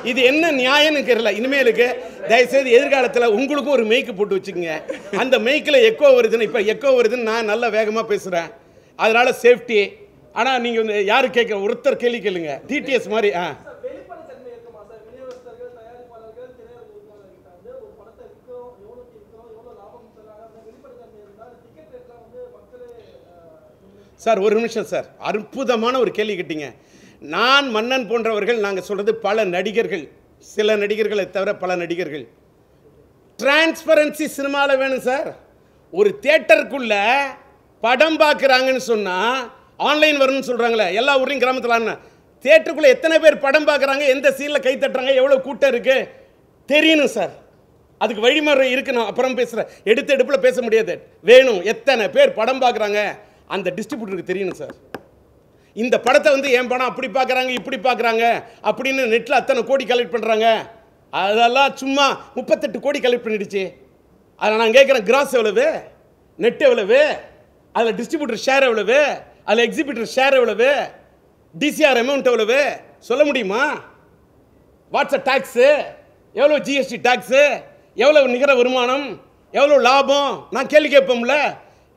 இது என்ன நியாயம்னு தெரியல இனிமேலுக்கு தயவுசெய்து எதிர்காலத்தில் உங்களுக்கும் ஒரு மெய்க்கு போட்டு வச்சுக்கோங்க. அந்த மெய்க்கில் எக்கோ வருதுன்னு இப்போ எக்கோ வருதுன்னு நான் நல்லா வேகமாக பேசுகிறேன் அதனால் சேஃப்டி ஆனால் நீங்கள் வந்து யார் கேட்க ஒருத்தர் கேள்வி கேளுங்க. டிடிஎஸ் மாதிரி ஆ வெளிப்படைத்தன்மை இருக்குமா சார் விநியோகஸ்தர்கள் தயாரிப்பாளர்கள் திரையரங்குகிட்ட வந்து ஒரு படத்தை விற்கிறோம் எவ்வளோக்கு விற்கிறோம் எவ்வளோ லாபம் தராங்க அந்த வெளிப்படைத்தன்மை இருந்தால் டிக்கெட் ரேட்லாம் வந்து மக்களே அஹ், சார் ஒரு நிமிஷம் சார். அற்புதமான ஒரு கேள்வி கேட்டீங்க. நான் மன்னன் போன்றவர்கள் நாங்கள் சொல்கிறது பல நடிகர்கள். சில நடிகர்களை தவிர பல நடிகர்கள். டிரான்ஸ்பரன்சி சினிமாவில் வேணும் சார். ஒரு தேட்டருக்குள்ள படம் பார்க்குறாங்கன்னு சொன்னால் ஆன்லைன் வரும்னு சொல்கிறாங்களே எல்லா ஊர்லேயும் கிராமத்தில் தேட்டருக்குள்ளே எத்தனை பேர் படம் பார்க்குறாங்க எந்த சீனில் கை தட்டுறாங்க எவ்வளோ கூட்டம் இருக்குது தெரியணும் சார். அதுக்கு வழிமுறை இருக்கு நான் அப்புறம் பேசுகிறேன் எடுத்து எடுப்பில் பேச முடியாது. வேணும். எத்தனை பேர் படம் பார்க்குறாங்க அந்த டிஸ்ட்ரிபியூட்டருக்கு தெரியணும் சார் இந்த படத்தை வந்து என் படம் அப்படி பார்க்குறாங்க இப்படி பார்க்குறாங்க அப்படின்னு நெட்டில் அத்தனை கோடி கலெக்ட் பண்ணுறாங்க அதெல்லாம் சும்மா முப்பத்தெட்டு கோடி கலெக்ட் பண்ணிடுச்சு. அதில் நான் கேட்குறேன் கிராஸ் எவ்வளவு? நெட் எவ்வளவு? அதில் டிஸ்ட்ரிபியூட்டர் ஷேர் எவ்வளவு? அதில் எக்ஸிபியூட்டர் ஷேர் எவ்வளவு? டிசிஆர் அமௌண்ட் எவ்வளவு? சொல்ல முடியுமா? வாட்ஸ்அப் டேக்ஸு எவ்வளோ ஜிஎஸ்டி டேக்ஸு எவ்வளோ நிகர வருமானம்? எவ்வளோ லாபம்? நான் கேள்வி கேட்போம்ல.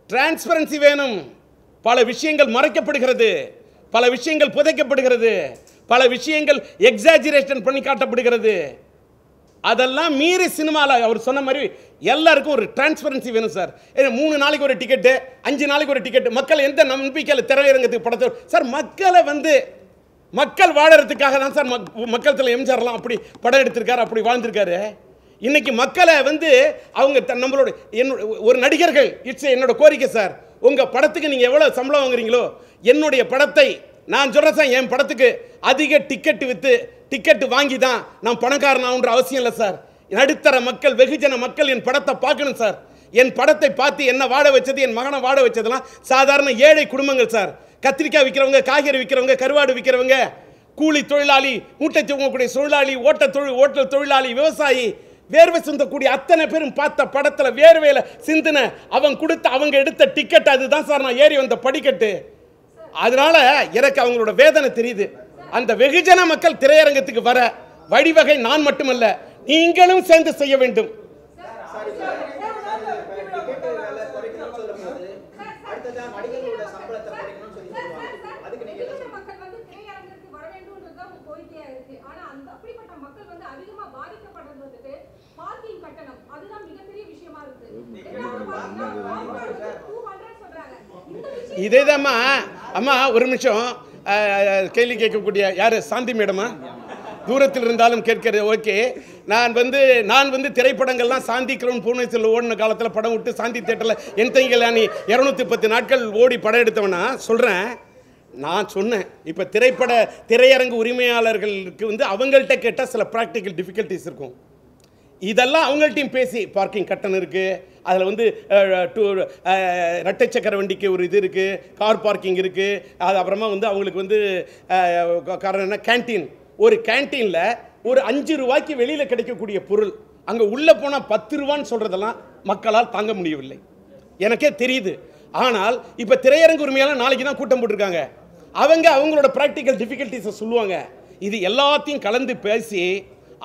டிரான்ஸ்பரன்சி வேணும். பல விஷயங்கள் மறைக்கப்படுகிறது. பல விஷயங்கள் புதைக்கப்படுகிறது. பல விஷயங்கள் எக்ஸாஜிரேஷன் பண்ணி காட்டப்படுகிறது. அதெல்லாம் மீறி சினிமாவில் அவர் சொன்ன மாதிரி எல்லாருக்கும் ஒரு டிரான்ஸ்பரன்சி வேணும் சார். மூணு நாளைக்கு ஒரு டிக்கெட்டு அஞ்சு நாளைக்கு ஒரு டிக்கெட்டு மக்கள் எந்த நம்பிக்கையில் திரையரங்கத்துக்கு படத்தை சார் மக்களை வந்து மக்கள் வாழறதுக்காக தான் சார் மக் மக்கள் தலை எம்ஜிஆர்லாம் அப்படி படம் எடுத்திருக்காரு அப்படி வாழ்ந்திருக்காரு. இன்னைக்கு மக்களை வந்து அவங்க நம்மளோட என்னோட ஒரு நடிகர்கள் இட்ஸ் என்னோட கோரிக்கை சார். உங்கள் படத்துக்கு நீங்கள் எவ்வளோ சம்பளம் வாங்குறீங்களோ என்னுடைய படத்தை நான் சொல்கிறேன் சார் என் படத்துக்கு அதிக டிக்கெட் விற்று டிக்கெட் வாங்கி தான் நான் பணக்காரனாகுன்ற அவசியம் இல்லை சார். நடுத்தர மக்கள் வெகுஜன மக்கள் என் படத்தை பார்க்கணும் சார். என் படத்தை பார்த்து என்ன வாட வச்சது என் மகனை வாட வச்சதெல்லாம் சாதாரண ஏழை குடும்பங்கள் சார். கத்திரிக்காய் விற்கிறவங்க காய்கறி விற்கிறவங்க கருவாடு விற்கிறவங்க கூலி தொழிலாளி மூட்டை தூங்கக்கூடிய தொழிலாளி ஓட்ட தொழில் ஓட்டல் தொழிலாளி விவசாயி வேர்வை சிந்தக்கூடிய அத்தனை பேரும் பார்த்த படத்தில் வேர்வையில் சிந்தின அவன் கொடுத்த அவங்க எடுத்த டிக்கெட் அதுதான் சார். நான் ஏறி வந்த படிக்கட்டு. அதனால எனக்கு அவங்களோட வேதனை தெரியுது. அந்த வெகுஜன மக்கள் திரையரங்கத்துக்கு வர வழிவகை நான் மட்டுமல்ல நீங்களும் சேர்ந்து செய்ய வேண்டும் டிக்கெட் விலை குறைக்கணும்னு சொல்லும்போது அடுத்ததா நடிகர்களோட சம்பளத்தை குறைக்கணும்னு சொல்லி சொல்லுவாங்க அதுக்கு நீங்க என்ன வெகுஜன மக்கள் வந்து திரையரங்கிற்கு வர வேண்டும்ன்றதுதான் உங்க கோரிக்கையா இருக்கு ஆனா அந்த அப்படிப்பட்ட மக்கள் வந்து அதிகமா பாதிக்கப்படுறது வந்துட்டு பார்க்கிங் கட்டணம் அதுதான் மிகப்பெரிய விஷயமா இருக்கு ரெண்டாவது பாத்தீங்கன்னா, 200 சொல்றாங்க இதே விஷயம் இதேதாம்மா. அம்மா ஒரு நிமிஷம். கேள்வி கேட்கக்கூடிய யார்? சாந்தி மேடமா? தூரத்தில் இருந்தாலும் கேட்கிறது ஓகே. நான் வந்து நான் வந்து திரைப்படங்கள்லாம் சாந்தி கிரௌன் பூனேசில் ஓடின காலத்தில் படம் விட்டு சாந்தி தேட்டரில் என் தங்கலானி இரநூத்தி பத்து நாட்கள் ஓடி படம் எடுத்தவனா? சொல்கிறேன் நான் சொன்னேன். இப்போ திரைப்பட திரையரங்கு உரிமையாளர்களுக்கு வந்து அவங்கள்ட்ட கேட்டால் சில ப்ராக்டிக்கல் டிஃபிகல்ட்டிஸ் இருக்கும். இதெல்லாம் அவங்கள்ட்டையும் பேசி பார்க்கிங் கட்டணம் இருக்குது அதில் வந்து டூ ரெட்டை சக்கர வண்டிக்கு ஒரு இது இருக்குது கார் பார்க்கிங் இருக்குது அது அப்புறமா வந்து அவங்களுக்கு வந்து காரணம் என்ன? கேன்டீன் ஒரு கேன்டீனில் ஒரு அஞ்சு ரூபாய்க்கு வெளியில் கிடைக்கக்கூடிய பொருள் அங்கே உள்ளே போனால் பத்து ரூபான்னு சொல்கிறதெல்லாம் மக்களால் தாங்க முடியவில்லை. எனக்கே தெரியுது. ஆனால் இப்போ திரையரங்கு உரிமையாளர் நாளைக்கு தான் கூட்டம் போட்டிருக்காங்க. அவங்க அவங்களோட ப்ராக்டிக்கல் டிஃபிகல்ட்டிஸை சொல்லுவாங்க. இது எல்லாத்தையும் கலந்து பேசி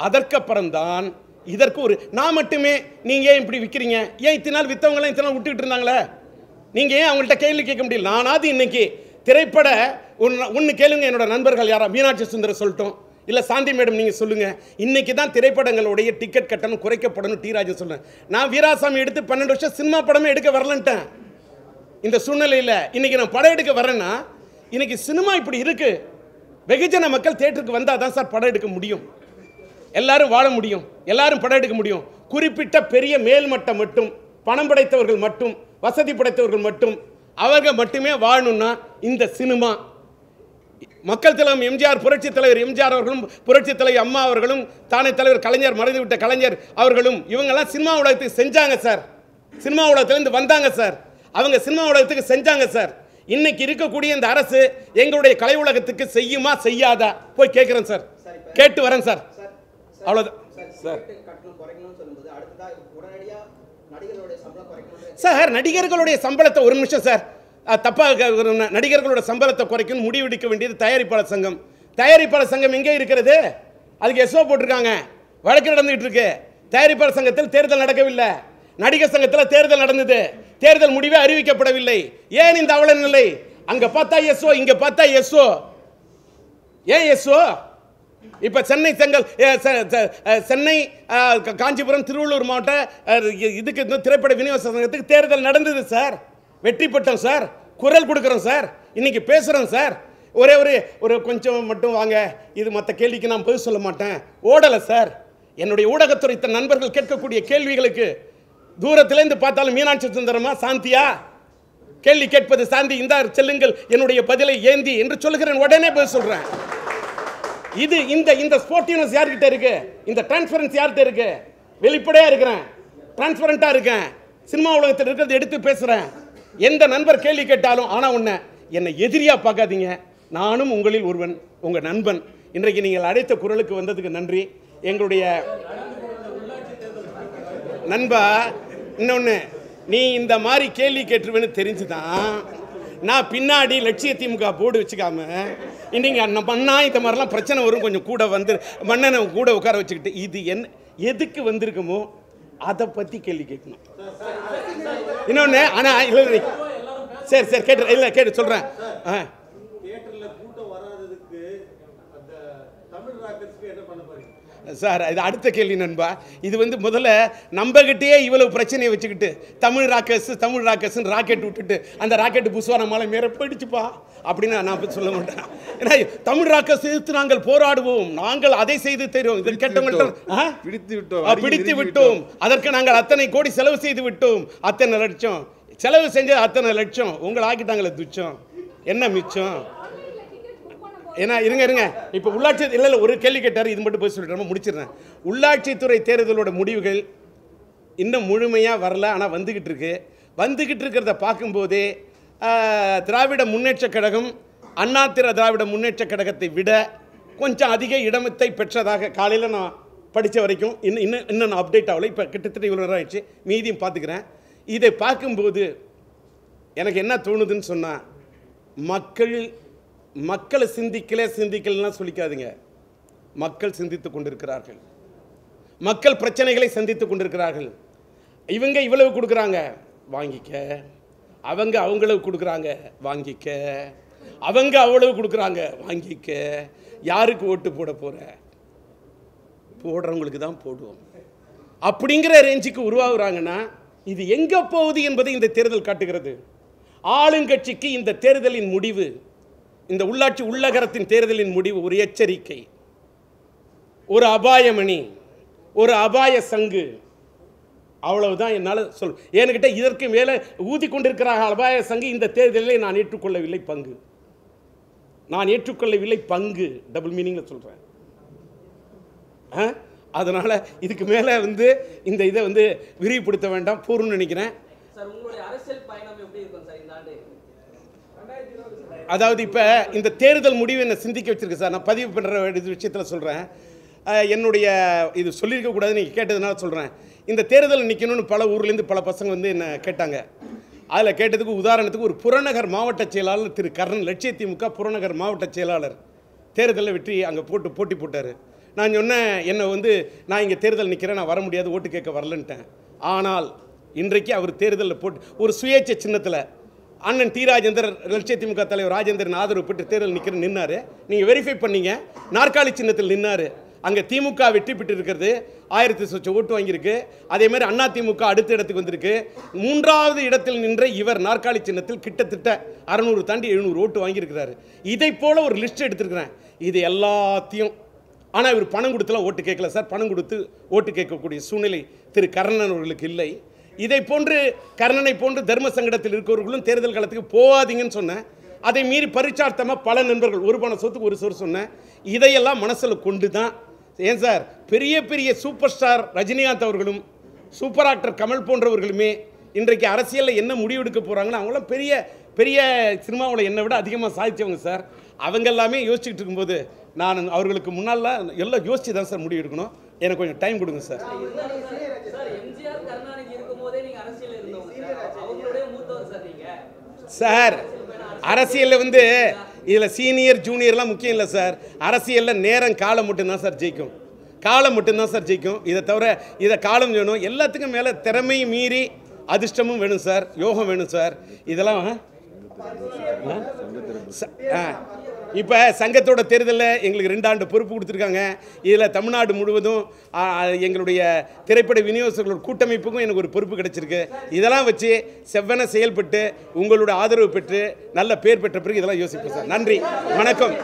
அதற்கப்புறம்தான் இதற்கு ஒரு நான் மட்டுமே நீங்கள் ஏன் இப்படி விற்கிறீங்க ஏன் இத்தனை நாள் விற்றவங்களாம் இத்தனை நாள் விட்டுக்கிட்டு இருந்தாங்களே? நீங்கள் ஏன் அவங்கள்ட்ட கேள்வி கேட்க முடியல? நானாவது இன்னைக்கு திரைப்பட ஒன்று ஒன்று கேளுங்க என்னோட நண்பர்கள் யாரா? மீனாட்சி சுந்தரம் சொல்லட்டும். இல்லை சாந்தி மேடம் நீங்கள் சொல்லுங்கள் இன்னைக்கு தான் திரைப்படங்களுடைய டிக்கெட் கட்டணம் குறைக்கப்படணும் டி ராஜன் சொல்லுவேன் நான் வீராசாமி எடுத்து பன்னெண்டு வருஷம் சினிமா படமே எடுக்க வரலன்ட்டேன். இந்த சூழ்நிலையில் இன்னைக்கு நான் படம் எடுக்க வரேன்னா இன்னைக்கு சினிமா இப்படி இருக்குது வெகுஜன மக்கள் தேட்டருக்கு வந்தால் தான் சார் படம் எடுக்க முடியும். எல்லாரும் வாழ முடியும். எல்லாரும் படம் எடுக்க முடியும். குறிப்பிட்ட பெரிய மேல்மட்டம் மட்டும் பணம் படைத்தவர்கள் மட்டும் வசதி படைத்தவர்கள் மட்டும் அவர்கள் மட்டுமே வாழணும்னா இந்த சினிமா. மக்கள் தலைவர் எம்ஜிஆர் புரட்சி தலைவர் எம்ஜிஆர் அவர்களும் புரட்சி தலைவர் அம்மா அவர்களும் தானே தலைவர் கலைஞர் மறைந்து விட்ட கலைஞர் அவர்களும் இவங்கெல்லாம் சினிமா உலகத்துக்கு செஞ்சாங்க சார். சினிமா உலகத்திலேருந்து வந்தாங்க சார். அவங்க சினிமா உலகத்துக்கு செஞ்சாங்க சார். இன்னைக்கு இருக்கக்கூடிய இந்த அரசு எங்களுடைய கலை உலகத்துக்கு செய்யுமா செய்யாதா? போய் கேட்குறேன் சார். கேட்டு வரேன் சார். அவ்வளோதான் சார் சார் நடிகர்களுடைய நடிகர்களுடைய சம்பளத்தை ஒரு நிமிஷம் சார் அஹ், தப்பா க- ஒரு ந- நடிகர்களோட சம்பளத்தை குறைக்கணும் முடிவெடுக்க வேண்டியது தயாரிப்பாளர் சங்கம். தயாரிப்பாளர் சங்கம் எங்கே இருக்கிறது? அதுக்கு எஸ்ஓ போட்டிருக்காங்க. வழக்கு நடந்துகிட்டு இருக்கு தயாரிப்பாளர் சங்கத்தில் தேர்தல் நடக்கவில்லை. நடிகர் சங்கத்தில் தேர்தல் நடந்தது. தேர்தல் முடிவே அறிவிக்கப்படவில்லை. ஏன் இந்த அவல நிலை? அங்க பார்த்தா எஸ்ஓ இங்க பார்த்தா எஸ்ஓ ஏன் எஸ்ஓ இப்ப சென்னை செங்கல் சென்னை காஞ்சிபுரம் திருவள்ளூர் மாவட்ட இதுக்கு திரைப்பட விநியோக சங்கத்துக்கு தேர்தல் நடந்தது சார். வெற்றி பெற்றோம் சார். குரல் கொடுக்குறோம் சார். இன்னைக்கு பேசுறோம் சார். ஒரே ஒரு ஒரு கொஞ்சம் மட்டும் வாங்க. இது மற்ற கேள்விக்கு நான் பதில் சொல்ல மாட்டேன். ஓடலை சார். என்னுடைய ஊடகத்துறை தன் நண்பர்கள் கேட்கக்கூடிய கேள்விகளுக்கு தூரத்திலேருந்து பார்த்தாலும் மீனாட்சி சுந்தரமா சாந்தியா? கேள்வி கேட்பது சாந்தி. இந்த செல்லுங்கள். என்னுடைய பதிலை ஏந்தி என்று சொல்லுகிறேன். உடனே பதில் சொல்கிறேன் இது இந்த இந்த ஸ்போர்ட்டிவ்னஸ் யார்கிட்ட இருக்கு? இந்த டிரான்ஸ்பரன்ஸ் யார்கிட்ட இருக்கு? வெளிப்படையா இருக்கிறேன். டிரான்ஸ்பரண்டா இருக்கேன். சினிமா உலகத்தில் இருக்கிறது எடுத்து பேசுறேன். எந்த நண்பர் கேள்வி கேட்டாலும் ஆனா உன்னை என்னை எதிரியா பார்க்காதீங்க. நானும் உங்களில் ஒருவன் உங்க நண்பன். இன்றைக்கு நீங்கள் அழைத்த குரலுக்கு வந்ததுக்கு நன்றி. எங்களுடைய நண்பா இன்னொன்று நீ இந்த மாதிரி கேள்வி கேட்டுருவேன்னு தெரிஞ்சுதான் நான் பின்னாடி லட்சிய திமுக போர்டு வச்சுக்காம இன்னைக்கு அந்த மண்ணா இந்த மாதிரிலாம் பிரச்சனை வரும். கொஞ்சம் கூட வந்து மன்னனை கூட உட்கார வச்சுக்கிட்டு இது என்ன எதுக்கு வந்திருக்குமோ அதை பற்றி கேள்வி கேட்கணும். இன்னொன்று ஆனால் இல்லை. சரி சரி கேட்டு இல்லை கேட்டு சொல்கிறேன் ஆ தியேட்டர்ல கூட்டம் வராததுக்கு அந்த சார் இது அடுத்த கேள்வி நண்பா. இது வந்து முதல்ல நம்பகிட்டயே இவ்வளவு பிரச்சனையை வச்சுக்கிட்டு தமிழ் ராக்கர்ஸ் தமிழ் ராக்கர்ஸ்னு ராக்கெட் விட்டுட்டு அந்த ராக்கெட் புஸ்வான மலை மேலே போயிடுச்சுப்பா அப்படின்னு நான் சொல்ல மாட்டேன். ஏன்னா தமிழ் ராக்கர்ஸ் எதிர்த்து நாங்கள் போராடுவோம். நாங்கள் அதை செய்து தெரியும் இது கேட்டவங்கள்ட்ட? பிடித்து விட்டோம். பிடித்து விட்டோம். அதற்கு நாங்கள் அத்தனை கோடி செலவு செய்து விட்டோம். அத்தனை லட்சம். செலவு செஞ்ச அத்தனை லட்சம். உங்களை ஆக்கிட்டாங்களே துச்சம். என்ன மிச்சம் ஆன்லைன்ல டிக்கெட் புக் பண்ண போது ஏன்னா இருங்க இருங்க. இப்போ உள்ளாட்சி இல்லை இல்லை ஒரு கேள்வி கேட்டார் இது மட்டும் போய் சொல்லிட்டு முடிச்சிடுறேன். உள்ளாட்சித்துறை தேர்தலோட முடிவுகள் இன்னும் முழுமையாக வரல ஆனால் வந்துக்கிட்டு இருக்கு. வந்துக்கிட்டு இருக்கிறத பார்க்கும்போதே திராவிட முன்னேற்றக் கழகம் அண்ணா திர திராவிட முன்னேற்றக் கழகத்தை விட கொஞ்சம் அதிக இடமத்தை பெற்றதாக காலையில் நான் படித்த வரைக்கும் இன்னும் இன்னும் இன்னும் நான் அப்டேட் ஆகலை. இப்போ கிட்டத்தட்ட இவ்வளோ நேரம் ஆயிடுச்சு. மீதியும் பார்த்துக்கிறேன். இதை பார்க்கும்போது எனக்கு என்ன தோணுதுன்னு சொன்னால் மக்கள் மக்களை சிந்திக்கலே சிந்திக்கலாம் சொல்லிக்காதீங்க. மக்கள் சிந்தித்துக் கொண்டிருக்கிறார்கள். மக்கள் பிரச்சனைகளை சந்தித்துக் கொண்டிருக்கிறார்கள். இவங்க இவ்வளவு கொடுக்குறாங்க வாங்கிக்க. அவங்க அவங்களவு கொடுக்குறாங்க வாங்கிக்க. அவங்க அவ்வளவு கொடுக்குறாங்க வாங்கிக்க. யாருக்கு ஓட்டு போட போற? போடுறவங்களுக்கு தான் போடுவோம். அப்படிங்கிற ரேஞ்சுக்கு உருவாகுறாங்கன்னா இது எங்க போகுது என்பதை இந்த தேர்தல் காட்டுகிறது. ஆளுங்கட்சிக்கு இந்த தேர்தலின் முடிவு இந்த உள்ளாட்சி உள்ளகரத்தின் தேர்தலின் முடிவு ஒரு எச்சரிக்கை ஒரு அபாயமணி ஒரு அபாய சங்கு அவ்வளவுதான் என்னால் சொல் ஏன்னு இதற்கு மேலே ஊதி கொண்டிருக்கிறார் அபாய சங்கு இந்த தேர்தலில் நான் ஏற்றுக்கொள்ளவில்லை பங்கு. நான் ஏற்றுக்கொள்ளவில்லை பங்கு டபுள் மீனிங்கில் சொல்கிறேன் அதனால் இதுக்கு மேலே வந்து இந்த இதை வந்து விரிவுபடுத்த வேண்டாம் போரும்னு நினைக்கிறேன் சார் உங்களுடைய அரசியல் பயணம் எப்படி இருக்கும் சார் இந்த ஆண்டு அதாவது இப்போ இந்த தேர்தல் முடிவு என்னை சிந்திக்க வச்சிருக்கு சார். நான் பதிவு பண்ணுற விஷயத்தில் சொல்கிறேன் என்னுடைய இது சொல்லியிருக்க நீங்கள் கேட்டதுனால சொல்கிறேன் இந்த தேர்தல் நிற்கணும்னு பல ஊர்லேருந்து பல பசங்க வந்து என்ன கேட்டாங்க. அதில் கேட்டதுக்கு உதாரணத்துக்கு ஒரு புறநகர் மாவட்ட செயலாளர் திரு கர்ணன் லட்சிய திமுக புறநகர் மாவட்ட செயலாளர். தேர்தலில் வெற்றி அங்கே போட்டு போட்டி போட்டார். நான் சொன்னேன் என்னை வந்து நான் இங்கே தேர்தல் நிற்கிறேன் நான் வர முடியாது ஓட்டு கேட்க வரலன்ட்டேன். ஆனால் இன்றைக்கு அவர் தேர்தலில் போட்டு ஒரு சுயேட்சை சின்னத்தில் அண்ணன் டி ராஜேந்தர் லட்சிய திமுக தலைவர் ராஜேந்திரன் ஆதரவு பெற்று தேர்தல் நிற்கிற நின்னாரு. நீங்கள் வெரிஃபை பண்ணீங்க. நாற்காலி சின்னத்தில் நின்னாரு. அங்கே திமுக வெற்றி பெற்று இருக்கிறது ஆயிரத்தி சொச்சம் ஓட்டு வாங்கியிருக்கு. அதே மாதிரி அண்ணா திமுக அடுத்த இடத்துக்கு வந்திருக்கு. மூன்றாவது இடத்தில் நின்ற இவர் நாற்காலி சின்னத்தில் கிட்டத்தட்ட அறநூறு தாண்டி எழுநூறு ஓட்டு வாங்கியிருக்கிறாரு. இதை போல ஒரு லிஸ்ட் எடுத்திருக்கிறேன். இது எல்லாத்தையும். ஆனால் இவர் பணம் கொடுத்துலாம் ஓட்டு கேட்கல. சார் பணம் கொடுத்து ஓட்டு கேட்கக்கூடிய சூழ்நிலை திரு கர்ணன் அவர்களுக்கு இல்லை. இதை போன்று கர்ணனை போன்று தர்ம சங்கடத்தில் இருக்கிறவர்களும் தேர்தல் காலத்துக்கு போகாதீங்கன்னு சொன்னேன். அதை மீறி பரிச்சார்த்தமாக பல நண்பர்கள் ஒரு பண சொத்துக்கு ஒரு சொல் சொன்னேன். இதையெல்லாம் மனசில் கொண்டு தான் ஏன் சார்? பெரிய பெரிய சூப்பர் ஸ்டார் ரஜினிகாந்த் அவர்களும் சூப்பர் ஆக்டர் கமல் போன்றவர்களுமே இன்றைக்கு அரசியலில் என்ன முடிவெடுக்க போகிறாங்கன்னு அவங்களாம் பெரிய பெரிய சினிமாவில் என்னை விட அதிகமாக சாதித்தவங்க சார். அவங்க எல்லாமே யோசிச்சுக்கிட்டு இருக்கும்போது நான் அவர்களுக்கு முன்னால் எல்லாம் யோசிச்சு தான் சார் முடிவு எடுக்கணும். எனக்கு கொஞ்சம் டைம் கொடுங்க சார். சார். அரசியலில் வந்து இதில் சீனியர் ஜூனியர்லாம் முக்கியம் இல்லை சார். அரசியலில் நேரம் காலம் மட்டும்தான் சார் ஜெயிக்கும். காலம் மட்டும்தான் சார் ஜெயிக்கும். இதை தவிர இதை காலம் வேணும். எல்லாத்துக்கும் மேலே திறமை மீறி அதிர்ஷ்டமும் வேணும் சார். யோகம் வேணும் சார். இதெல்லாம் ஆ? ச- ஆ. இப்போ சங்கத்தோட தேர்தலில் எங்களுக்கு ரெண்டு ஆண்டு பொறுப்பு கொடுத்துருக்காங்க. இதில் தமிழ்நாடு முழுவதும் எங்களுடைய திரைப்பட விநியோகஸ்தர்களோட கூட்டமைப்புக்கும் எனக்கு ஒரு பொறுப்பு கிடச்சிருக்கு. இதெல்லாம் வச்சு செவ்வன செயல்பட்டு உங்களோட ஆதரவு பெற்று நல்ல பேர் பெற்ற பிறகு இதெல்லாம் யோசிப்போம் சார். நன்றி. வணக்கம்.